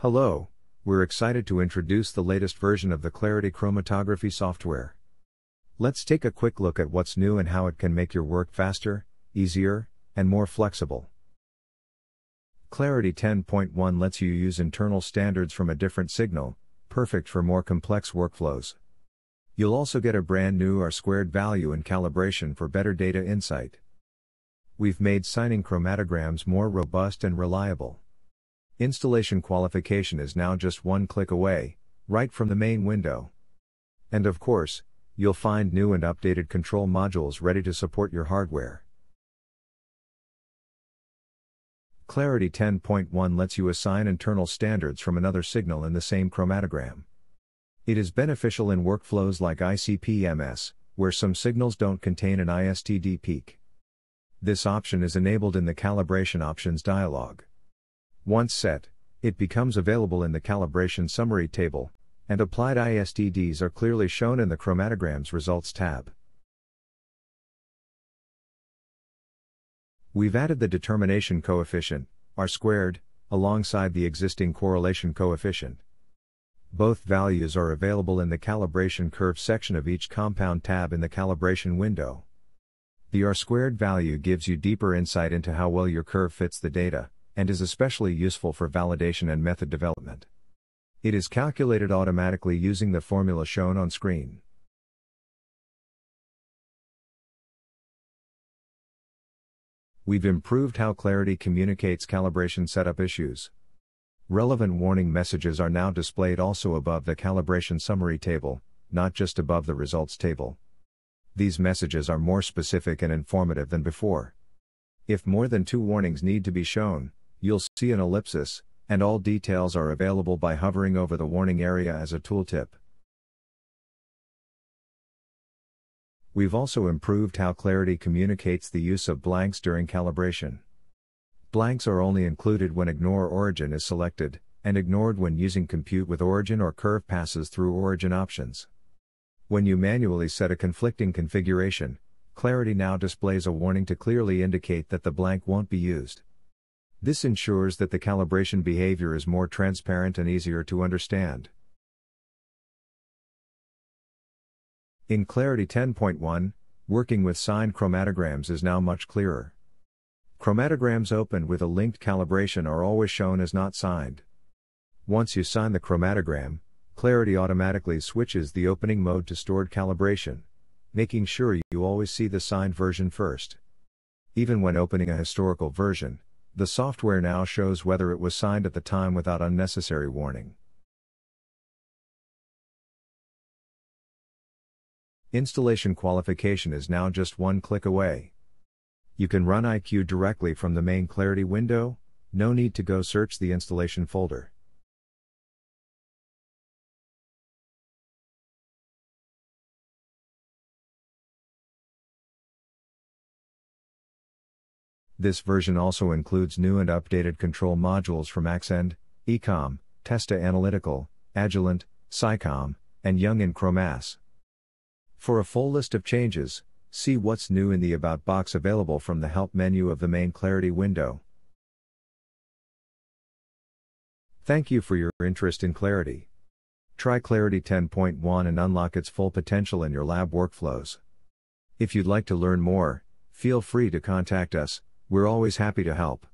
Hello, we're excited to introduce the latest version of the Clarity chromatography software. Let's take a quick look at what's new and how it can make your work faster, easier, and more flexible. Clarity 10.1 lets you use internal standards from a different signal, perfect for more complex workflows. You'll also get a brand new R squared value in calibration for better data insight. We've made signing chromatograms more robust and reliable. Installation qualification is now just one click away, right from the main window. And of course, you'll find new and updated control modules ready to support your hardware. Clarity 10.1 lets you assign internal standards from another signal in the same chromatogram. It is beneficial in workflows like ICP-MS, where some signals don't contain an ISTD peak. This option is enabled in the Calibration Options dialog. Once set, it becomes available in the calibration summary table, and applied ISTDs are clearly shown in the chromatograms results tab. We've added the determination coefficient, R squared, alongside the existing correlation coefficient. Both values are available in the calibration curve section of each compound tab in the calibration window. The R squared value gives you deeper insight into how well your curve fits the data, and is especially useful for validation and method development. It is calculated automatically using the formula shown on screen. We've improved how Clarity communicates calibration setup issues. Relevant warning messages are now displayed also above the calibration summary table, not just above the results table. These messages are more specific and informative than before. If more than two warnings need to be shown, you'll see an ellipsis, and all details are available by hovering over the warning area as a tooltip. We've also improved how Clarity communicates the use of blanks during calibration. Blanks are only included when Ignore Origin is selected, and ignored when using Compute with Origin or Curve passes through Origin options. When you manually set a conflicting configuration, Clarity now displays a warning to clearly indicate that the blank won't be used. This ensures that the calibration behavior is more transparent and easier to understand. In Clarity 10.1, working with signed chromatograms is now much clearer. Chromatograms opened with a linked calibration are always shown as not signed. Once you sign the chromatogram, Clarity automatically switches the opening mode to stored calibration, making sure you always see the signed version first. Even when opening a historical version, the software now shows whether it was signed at the time without unnecessary warning. Installation qualification is now just one click away. You can run IQ directly from the main Clarity window, no need to go search the installation folder. This version also includes new and updated control modules from Axcend, Ecom, Testa Analytical, Agilent, SciComm, and Young in Chromass. For a full list of changes, see what's new in the About box available from the Help menu of the main Clarity window. Thank you for your interest in Clarity. Try Clarity 10.1 and unlock its full potential in your lab workflows. If you'd like to learn more, feel free to contact us we're always happy to help.